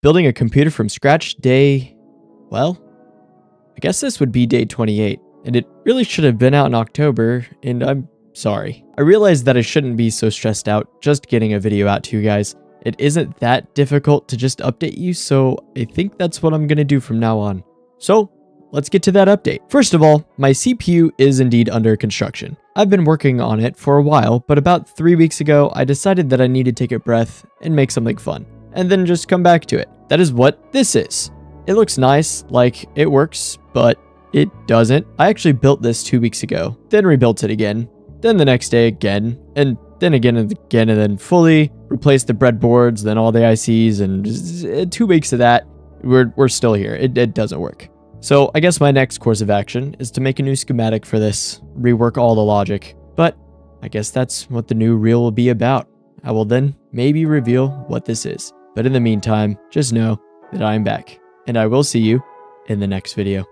building a computer from scratch day, well, I guess this would be day 28, and it really should have been out in October, and I'm sorry. I realize that I shouldn't be so stressed out just getting a video out to you guys. It isn't that difficult to just update you, so I think that's what I'm gonna do from now on. So, let's get to that update. First of all, my CPU is indeed under construction. I've been working on it for a while, but about three weeks ago, I decided that I need to take a breath and make something fun, and then just come back to it. That is what this is. It looks nice, like it works, but it doesn't. I actually built this two weeks ago, then rebuilt it again, then the next day again, and then again and again, and then fully replaced the breadboards, then all the ICs, and uh, two weeks of that, we're, we're still here. It, it doesn't work. So I guess my next course of action is to make a new schematic for this, rework all the logic. But I guess that's what the new reel will be about. I will then maybe reveal what this is. But in the meantime, just know that I am back, and I will see you in the next video.